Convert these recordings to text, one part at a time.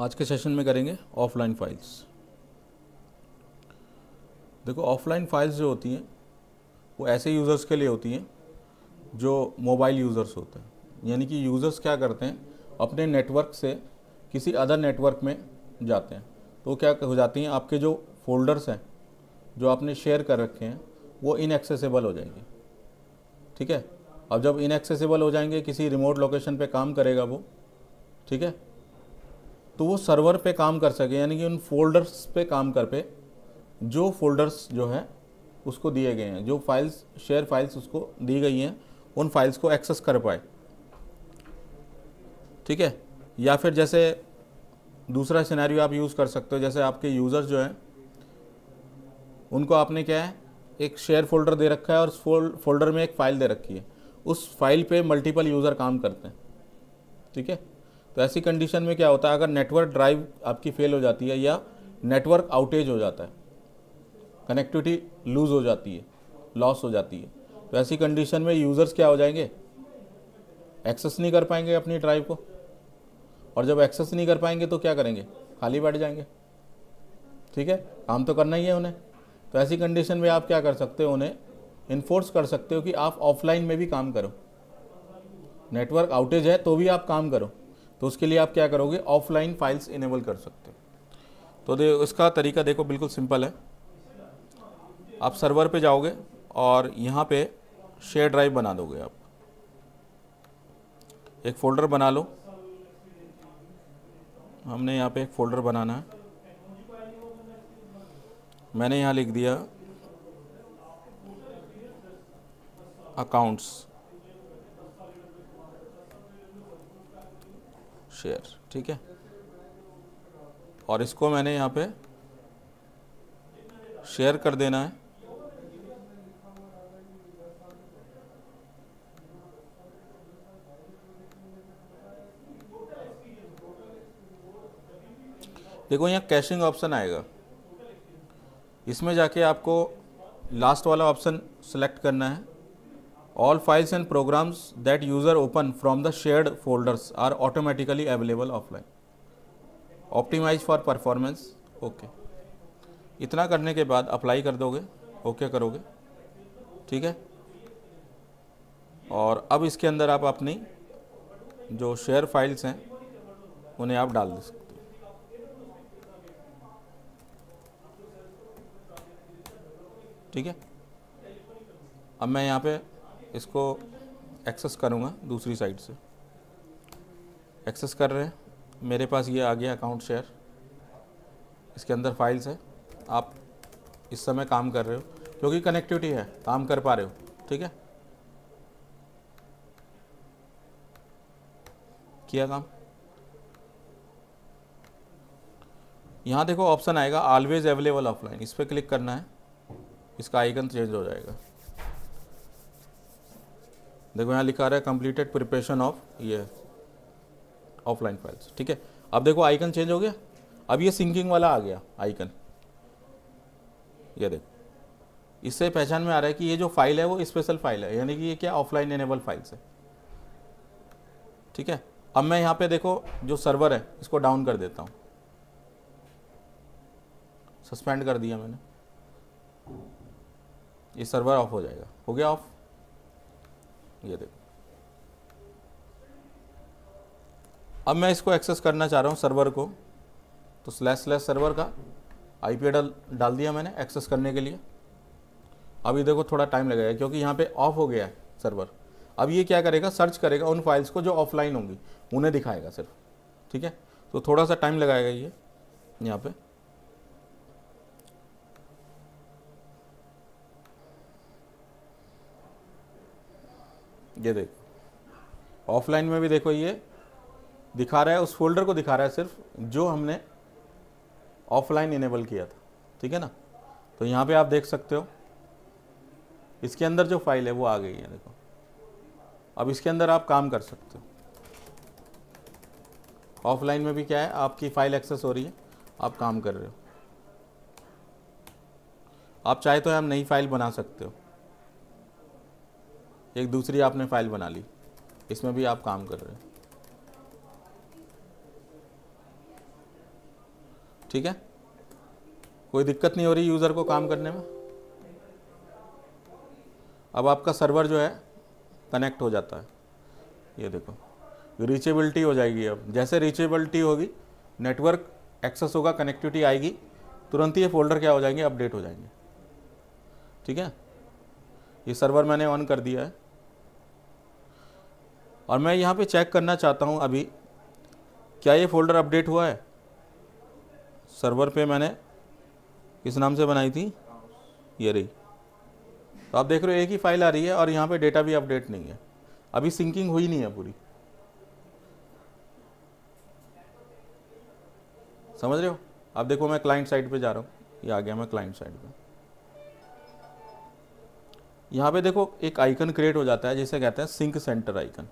आज के सेशन में करेंगे ऑफलाइन फाइल्स देखो ऑफलाइन फाइल्स जो होती हैं, वो ऐसे यूज़र्स के लिए होती हैं, जो मोबाइल यूज़र्स होते हैं. यानी कि यूज़र्स क्या करते हैं? अपने नेटवर्क से किसी अदर नेटवर्क में जाते हैं. तो क्या हो जाती हैं? आपके जो फोल्डर्स हैं, जो आपने शेयर कर रखे हैं, वो इनएक्सेसिबल हो जाएँगे. ठीक है? अब जब इनएक्सेसिबल हो जाएँगे, किसी रिमोट लोकेशन पे काम करेगा वो, ठीक है? तो वो सर्वर पे काम कर सके, यानी कि उन फोल्डर्स पे काम कर पे, जो फोल्डर्स जो है, उसको दिए गए हैं, जो फाइल्स शेयर फाइल्स उसको दी गई हैं, उन फाइल्स को एक्सेस कर पाए। ठीक है? या फिर जैसे दूसरा सिनेरियो आप यूज़ कर सकते हो, जैसे आपके यूज़र्स जो हैं, उनको आपने क्या है, एक शेयर फोल्डर दे रखा है और उस फोल्डर में एक फ़ाइल दे रखी है। उस फ़ाइल पे मल्टीपल यूज़र काम करते हैं। ठीक है? तो ऐसी कंडीशन में क्या होता है? अगर नेटवर्क ड्राइव आपकी फेल हो जाती है या नेटवर्क आउटेज हो जाता है कनेक्टिविटी लूज़ हो जाती है लॉस हो जाती है तो ऐसी कंडीशन में यूज़र्स क्या हो जाएँगे? एक्सेस नहीं कर पाएँगे अपनी ड्राइव को। और जब एक्सेस नहीं कर पाएँगे तो क्या करेंगे? खाली बैठ जाएँगे। ठीक है? काम तो करना ही है उन्हें। तो ऐसी कंडीशन में आप क्या कर सकते हो उन्हें? इन्फोर्स कर सकते हो कि आप ऑफलाइन में भी काम करो। नेटवर्क आउटेज है तो भी आप काम करो। तो उसके लिए आप क्या करोगे? ऑफलाइन फाइल्स इनेबल कर सकते हो। तो दे इसका तरीका देखो, बिल्कुल सिंपल है। आप सर्वर पे जाओगे और यहाँ पे शेयर ड्राइव बना दोगे आप। एक फ़ोल्डर बना लो। हमने यहाँ पे एक फ़ोल्डर बनाना है। मैंने यहाँ लिख दिया अकाउंट्स शेयर ठीक है? और इसको मैंने यहाँ पे शेयर कर देना है। देखो, यहाँ कैशिंग ऑप्शन आएगा। इसमें जाके आपको लास्ट वाला ऑप्शन सेलेक्ट करना है। All files and programs that user open from the shared folders are automatically available offline optimize for performance okay इतना करने के बाद अप्लाई कर दोगे? ओके okay करोगे? ठीक है? और अब इसके अंदर आप अपनी जो शेयर फाइल्स हैं, उन्हें आप डाल दे सकते ठीक है? अब मैं यहाँ पे इसको एक्सेस करूँगा दूसरी साइड से। एक्सेस कर रहे हैं। मेरे पास ये आ गया अकाउंट शेयर इसके अंदर फाइल्स है। आप इस समय काम कर रहे हो, क्योंकि कनेक्टिविटी है, काम कर पा रहे हो, ठीक है? किया काम? यहाँ देखो ऑप्शन आएगा ऑलवेज अवेलेबल ऑफलाइन इस पर क्लिक करना है, इसका आइकन चेंज हो जाएगा। देखो यहाँ लिखा रहा है कंप्लीटेड प्रिपरेशन ऑफ़ ये ऑफलाइन फाइल्स ठीक है? अब देखो आइकन चेंज हो गया। अब ये सिंकिंग वाला आ गया आइकन ये देखो। इससे पहचान में आ रहा है कि ये जो फ़ाइल है वो स्पेशल फ़ाइल है, यानी कि ये क्या ऑफलाइन एनेबल फाइल्स है। ठीक है? अब मैं यहाँ पे देखो जो सर्वर है, इसको डाउन कर देता हूँ। सस्पेंड कर दिया मैंने। ये सर्वर ऑफ़ हो जाएगा। हो गया ऑफ़ ये देखो। अब मैं इसको एक्सेस करना चाह रहा हूँ सर्वर को। तो स्लैश स्लैश सर्वर का आई पी डाल डाल दिया मैंने एक्सेस करने के लिए। अभी देखो थोड़ा टाइम लगेगा क्योंकि यहाँ पे ऑफ़ हो गया है सर्वर अब ये क्या करेगा? सर्च करेगा उन फाइल्स को जो ऑफलाइन होंगी। उन्हें दिखाएगा सिर्फ़। ठीक है? तो थोड़ा सा टाइम लगाएगा ये, यहाँ पे। ये देखो। ऑफलाइन में भी देखो ये दिखा रहा है, उस फोल्डर को दिखा रहा है सिर्फ़ जो हमने ऑफलाइन इनेबल किया था, ठीक है ना? तो यहाँ पे आप देख सकते हो, इसके अंदर जो फ़ाइल है वो आ गई है, देखो। अब इसके अंदर आप काम कर सकते हो। ऑफलाइन में भी क्या है, आपकी फ़ाइल एक्सेस हो रही है, आप काम कर रहे हो। आप चाहे तो हम नई फ़ाइल बना सकते हो। एक दूसरी आपने फ़ाइल बना ली। इसमें भी आप काम कर रहे हैं। ठीक है? कोई दिक्कत नहीं हो रही यूज़र को काम करने में? अब आपका सर्वर जो है, कनेक्ट हो जाता है। ये देखो रीचेबिलिटी हो जाएगी अब। जैसे रीचेबिलिटी होगी नेटवर्क एक्सेस होगा कनेक्टिविटी आएगी, तुरंत ही ये फोल्डर क्या हो जाएँगे अपडेट हो जाएँगे। ठीक है? ये सर्वर मैंने ऑन कर दिया है। और मैं यहाँ पे चेक करना चाहता हूँ अभी। क्या ये फोल्डर अपडेट हुआ है? सर्वर पे मैंने किस नाम से बनाई थी? ये रही। तो आप देख रहे हो एक ही फ़ाइल आ रही है और यहाँ पे डेटा भी अपडेट नहीं है। अभी सिंकिंग हुई नहीं है पूरी। समझ रहे हो? अब देखो मैं क्लाइंट साइड पे जा रहा हूँ। ये आ गया मैं क्लाइंट साइड पे। यहाँ पे देखो एक आइकन क्रिएट हो जाता है, जिसे कहते हैं सिंक सेंटर आइकन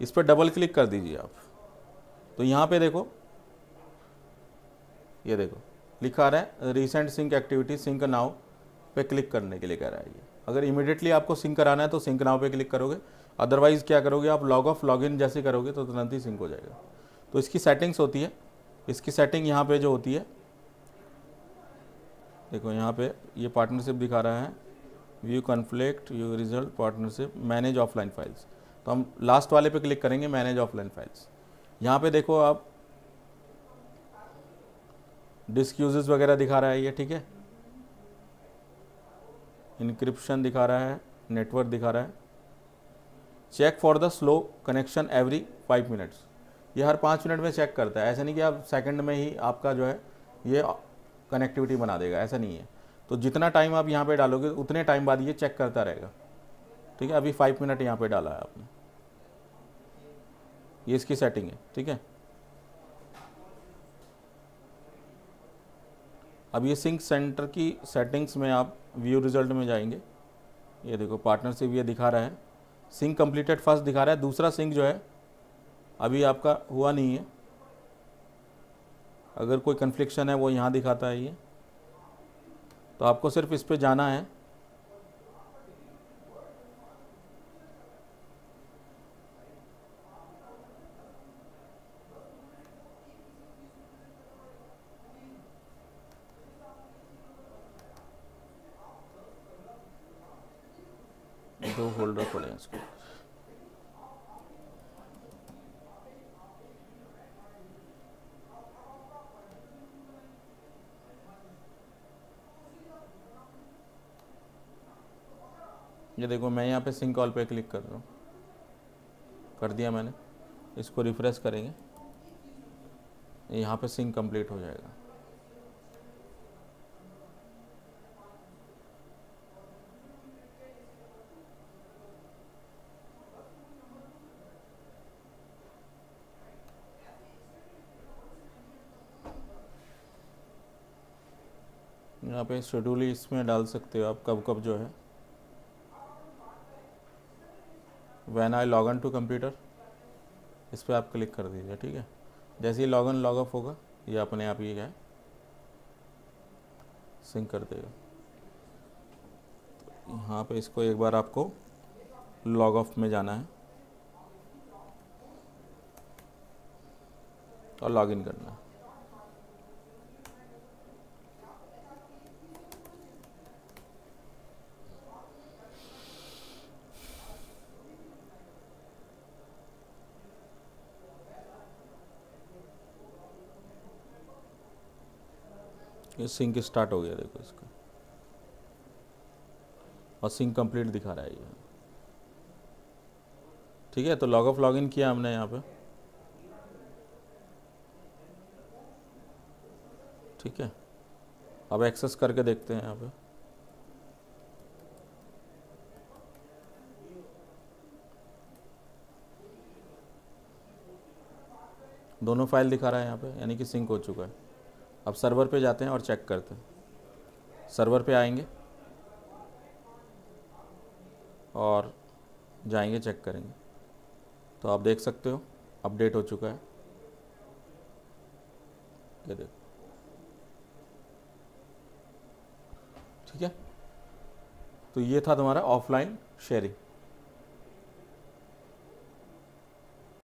इस पर डबल क्लिक कर दीजिए आप। तो यहाँ पे देखो, ये देखो, लिखा रहा है recent sync activity sync now पे क्लिक करने के लिए कह रहा है ये। अगर इमीडिएटली आपको सिंक कराना है तो सिंक नाउ पे क्लिक करोगे। अदरवाइज़ क्या करोगे आप लॉग ऑफ़ लॉग इन जैसे करोगे तो तुरंत ही सिंक हो जाएगा। तो इसकी सेटिंग्स होती है, इसकी सेटिंग यहाँ पे जो होती है, देखो यहाँ पे ये पार्टनरशिप दिखा रहा है view conflict view result partnership manage offline files तो हम लास्ट वाले पे क्लिक करेंगे मैनेज ऑफलाइन फाइल्स यहाँ पे देखो आप डिस्क यूजेस वगैरह दिखा रहा है ये, ठीक है? इनक्रिप्शन दिखा रहा है नेटवर्क दिखा रहा है। Check for the slow connection every five minutes ये हर पाँच मिनट में चेक करता है। ऐसा नहीं कि आप सेकंड में ही आपका जो है, ये कनेक्टिविटी बना देगा, ऐसा नहीं है। तो जितना टाइम आप यहाँ पे डालोगे, उतने टाइम बाद ये चेक करता रहेगा। ठीक है? अभी फाइव मिनट यहाँ पे डाला है आपने। ये इसकी सेटिंग है, ठीक है? अब ये सिंक सेंटर की सेटिंग्स में आप व्यू रिज़ल्ट में जाएँगे। ये देखो पार्टनरशिप ये दिखा रहा है। सिंक कंप्लीटेड फ़र्स्ट दिखा रहा है। दूसरा सिंक जो है, अभी आपका हुआ नहीं है। अगर कोई कन्फ्लिक्शन है, वो यहाँ दिखाता है ये। तो आपको सिर्फ़ इस पर जाना है। दो होल्डर हैं इसको। ये देखो, मैं यहाँ पे सिंक कॉल पे क्लिक कर रहा हूँ। कर दिया मैंने। इसको रिफ्रेश करेंगे। यहाँ पे सिंक कंप्लीट हो जाएगा। यहाँ पे शेड्यूल इसमें डाल सकते हो आप, कब कब जो है। When I log in to computer इस पर आप क्लिक कर दीजिए, ठीक है। जैसे ही लॉग इन लॉग ऑफ़ होगा, ये अपने आप ही है। सिंक कर देगा। यहाँ पे इसको एक बार आपको लॉग ऑफ़ में जाना है। और लॉग इन करना है। ये सिंक स्टार्ट हो गया, देखो इसका। और सिंक कंप्लीट दिखा रहा है ये। ठीक है तो लॉग ऑफ़ लॉग इन किया हमने यहाँ पे। ठीक है। अब एक्सेस करके देखते हैं यहाँ पे। दोनों फ़ाइल दिखा रहा है यहाँ पे, यानी कि सिंक हो चुका है। अब सर्वर पे जाते हैं और चेक करते हैं। सर्वर पे आएँगे और जाएँगे चेक करेंगे। तो आप देख सकते हो अपडेट हो चुका है। ये देखो। ठीक है? तो ये था तुम्हारा ऑफलाइन शेयरिंग